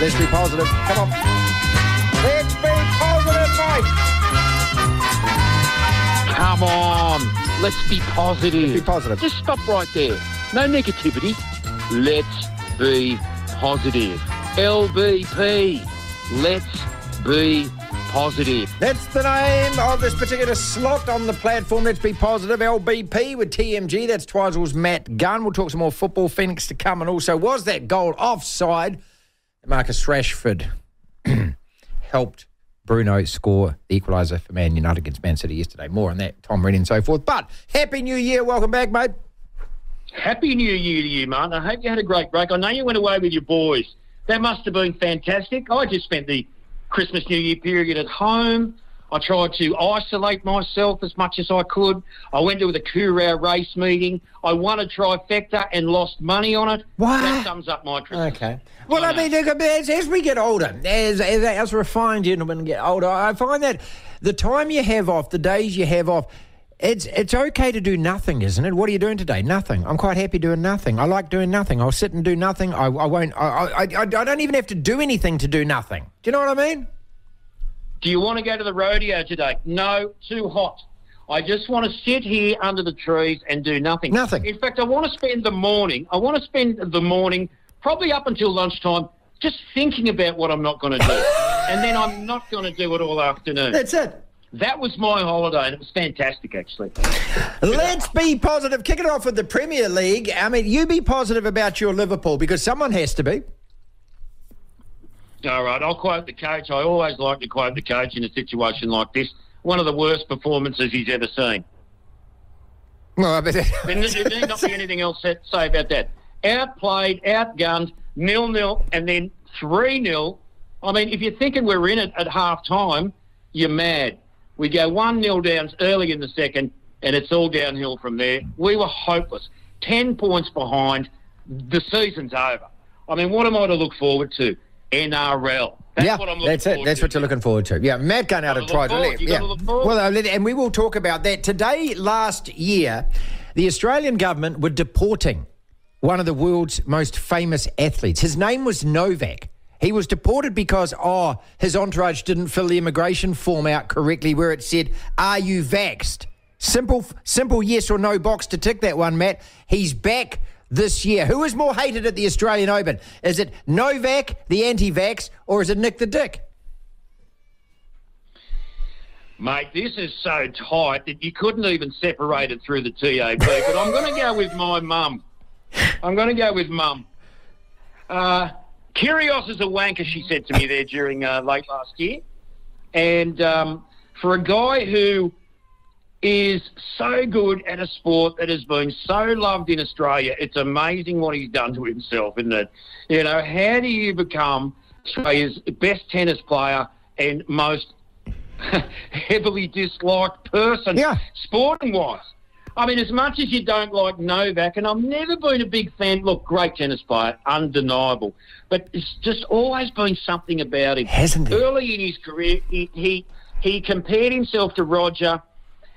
Let's be positive. Come on. Let's be positive, mate. Come on. Let's be positive. Let's be positive. Just stop right there. No negativity. Let's be positive. LBP. Let's be positive. That's the name of this particular slot on the platform. Let's be positive. LBP with TMG. That's Twizel's Matt Gunn. We'll talk some more football. Phoenix to come. And also, was that goal offside? Marcus Rashford helped Bruno score the equaliser for Man United against Man City yesterday. More on that, Tom Reading and so forth. But Happy New Year. Welcome back, mate. Happy New Year to you, Martin. I hope you had a great break. I know you went away with your boys. That must have been fantastic. I just spent the Christmas New Year period at home. I tried to isolate myself as much as I could. I went to the Kurow race meeting. I won a trifecta and lost money on it. What? That sums up my Christmas. Okay. Well, I I mean, look, as, as we get older, as, as, as refined gentlemen get older, I find that the time you have off, the days you have off, it's it's okay to do nothing, isn't it? What are you doing today? Nothing. I'm quite happy doing nothing. I like doing nothing. I'll sit and do nothing. I, I won't. I, I, I, I don't even have to do anything to do nothing. Do you know what I mean? Do you want to go to the rodeo today? No, too hot. I just want to sit here under the trees and do nothing. Nothing. In fact, I want to spend the morning, I want to spend the morning, probably up until lunchtime, just thinking about what I'm not going to do. and then I'm not going to do it all afternoon. That's it. That was my holiday, and it was fantastic, actually. Let's be positive. Kick it off with the Premier League. I mean, you be positive about your Liverpool because someone has to be. All right, I'll quote the coach. I always like to quote the coach in a situation like this. One of the worst performances he's ever seen. Well, I mean, There need not be anything else to say about that. Outplayed, outgunned, nil nil, and then three nil. I mean, if you're thinking we're in it at half time, you're mad. We go one nil down early in the second, and it's all downhill from there. We were hopeless. Ten points behind. The season's over. I mean, what am I to look forward to? NRL. That's yeah, what I'm looking that's it. That's to. what you're looking forward to. Yeah, Matt Gunn out of forward. Yeah. gotta look forward. Well, and we will talk about that today. Last year, the Australian government were deporting one of the world's most famous athletes. His name was Novak. He was deported because oh, his entourage didn't fill the immigration form out correctly, where it said, "Are you vaxed?" Simple, simple yes or no box to tick that one, Matt. He's back this year. Who is more hated at the Australian Open? Is it Novak, the anti-vax, or is it Nick the Dick? Mate, this is so tight that you couldn't even separate it through the TAB. But I'm going to go with my mum. I'm going to go with mum. Uh, Kyrgios is a wanker, she said to me there during uh, late last year. And um, for a guy who is so good at a sport that has been so loved in Australia, it's amazing what he's done to himself, isn't it? You know, how do you become Australia's best tennis player and most heavily disliked person, Yeah. sporting wise. I mean, as much as you don't like Novak, and I've never been a big fan. Look, great tennis player, undeniable, but it's just always been something about him. Hasn't it? Early in his career, he he, he compared himself to Roger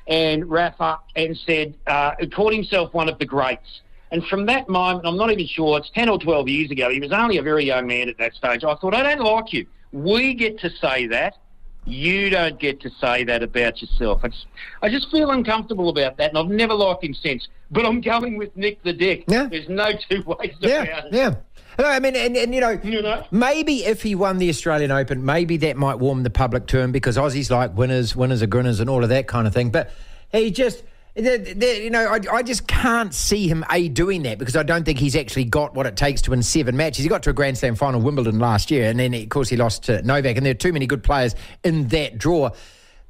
and Rafa, and said uh, called himself one of the greats. And from that moment, I'm not even sure, it's 10 or 12 years ago, he was only a very young man at that stage. I thought, I don't like you. We get to say that. You don't get to say that about yourself. It's, I just feel uncomfortable about that, and I've never liked him since. But I'm going with Nick the Dick. Yeah. There's no two ways Yeah, about it. yeah. I mean, and, and you know, You know? maybe if he won the Australian Open, maybe that might warm the public to him because Aussies like winners, winners are grinners, and all of that kind of thing. But he just, the- the- you know, I, I just can't see him a doing that because I don't think he's actually got what it takes to win seven matches. He got to a Grand Slam final, Wimbledon last year, and then of course he lost to Novak, and there are too many good players in that draw.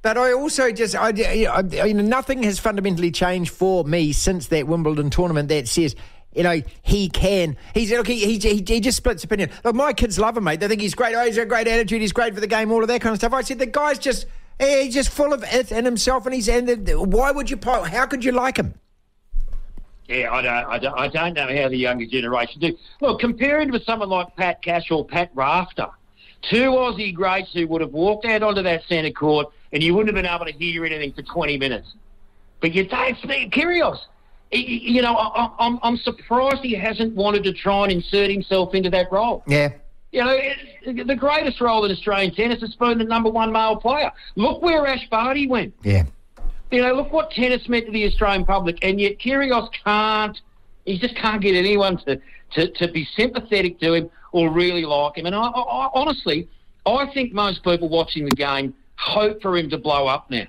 But I also just, I, I, you know, nothing has fundamentally changed for me since that Wimbledon tournament that says, you know, he can. He's look, he, he, he, just splits opinion. Look, my kids love him, mate. They think he's great. Oh, he's got a great attitude. He's great for the game. All of that kind of stuff. I said the guy's just, he's just full of it and himself. And he's, and the, why would you? How could you like him? Yeah, I don't, I don't, I don't know how the younger generation do. Look, comparing with someone like Pat Cash or Pat Rafter, two Aussie greats who would have walked out onto that centre court and you wouldn't have been able to hear anything for 20 minutes. But you don't think, Kyrgios, you know, I, I'm, I'm surprised he hasn't wanted to try and insert himself into that role. Yeah. You know, the greatest role in Australian tennis has been the number one male player. Look where Ash Barty went. Yeah. You know, look what tennis meant to the Australian public, and yet Kyrgios can't. He just can't get anyone to, to, to be sympathetic to him or really like him. And I, I, honestly, I think most people watching the game hope for him to blow up now.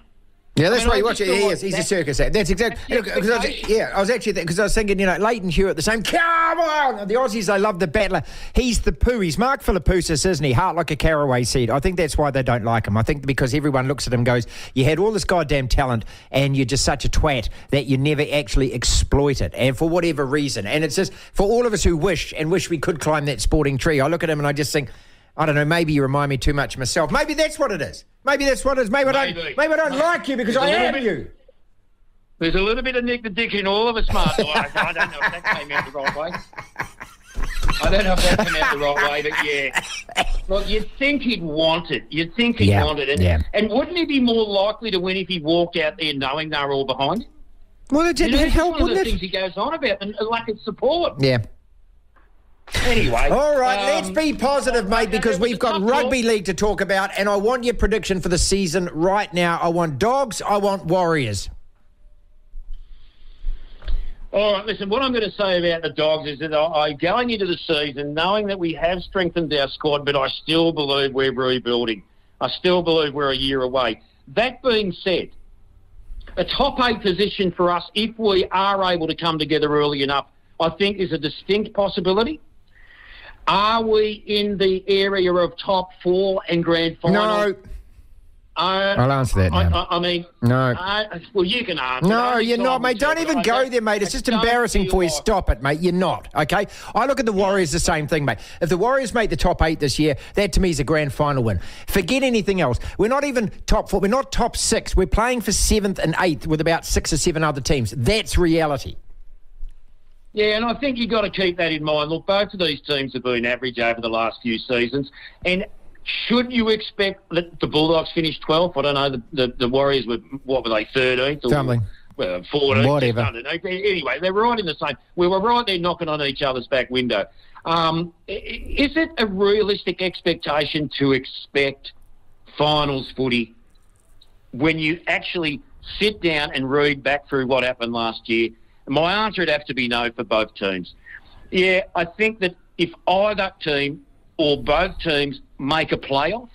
Yeah, that's I mean, why you watch it. He is. He's a circus act. That's exactly. The I was- yeah, I was actually because I was thinking, you know, Lleyton Hewitt, the same. Come on, the Aussies. They love the battler. He's the poo. He's Mark Philippoussis, isn't he? Heart like a caraway seed. I think that's why they don't like him. I think because everyone looks at him, and goes, "You had all this goddamn talent, and you're just such a twat that you never actually exploit it." And for whatever reason, and it's just for all of us who wish and wish we could climb that sporting tree. I look at him and I just think. I don't know. Maybe you remind me too much of myself. Maybe that's what it is. Maybe that's what it is. Maybe, I don't. Maybe. Maybe I don't like you because There's I am bit- you. There's a little bit of Nick the Dick in all of us, Mark. I, I don't know if that came out the right way. I don't know if that came out the right way, but yeah. Look, you'd think he'd want it. You'd think he'd Yeah, want it. And, yeah. and wouldn't he be more likely to win if he walked out there knowing they were all behind him? Well, it You did know, help, one of the wouldn't things it? he goes on about, and a lack of support. Yeah. Anyway. All right, um, let's be positive, mate, okay, because we've got rugby call. league to talk about, and I want your prediction for the season right now. I want dogs. I want Warriors. All right, listen, what I'm going to say about the Dogs is that I, I going into the season knowing that we have strengthened our squad, but I still believe we're rebuilding. I still believe we're a year away. That being said, a top eight position for us, if we are able to come together early enough, I think is a distinct possibility. Are we in the area of top four and grand final? No, Uh, I'll answer that I, now. I, I mean, No. uh, well, you can answer. No, you're not, mate. Don't even go don't- there, mate. It's I just embarrassing for you. like- Stop it, mate. You're not, okay? I look at the Warriors the same thing, mate. If the Warriors make the top eight this year, that to me is a grand final win. Forget anything else. We're not even top four. We're not top six. We're playing for seventh and eighth with about six or seven other teams. That's reality. Yeah, and I think you've got to keep that in mind. Look, both of these teams have been average over the last few seasons. And should you expect that the Bulldogs finish 12th? I don't know. The, the, the Warriors were, what were they, 13th? Or, Something. Well, 14th. Whatever. Anyway, they're right in the same. We were right there knocking on each other's back window. Um, is it a realistic expectation to expect finals footy when you actually sit down and read back through what happened last year? My answer would have to be no for both teams. Yeah, I think that if either team or both teams make a playoff,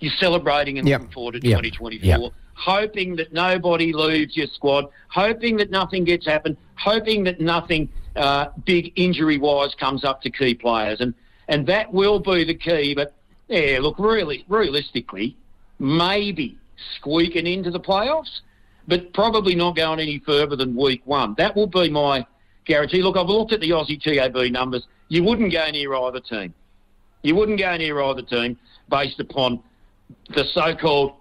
you're celebrating and Yep. looking forward to Yep. 2024, Yep. hoping that nobody leaves your squad, hoping that nothing gets happen, hoping that nothing uh, big injury-wise comes up to key players, and and that will be the key. But yeah, look, really, realistically, maybe squeaking into the playoffs, but probably not going any further than week one. That will be my guarantee. Look, I've looked at the Aussie TAB numbers. You wouldn't go near either team. You wouldn't go near either team based upon the so-called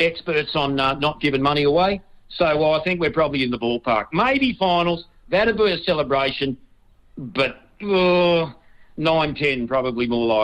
experts on uh, not giving money away. So I think we're probably in the ballpark. Maybe finals. That'd be a celebration, but uh, 9-10 probably more like.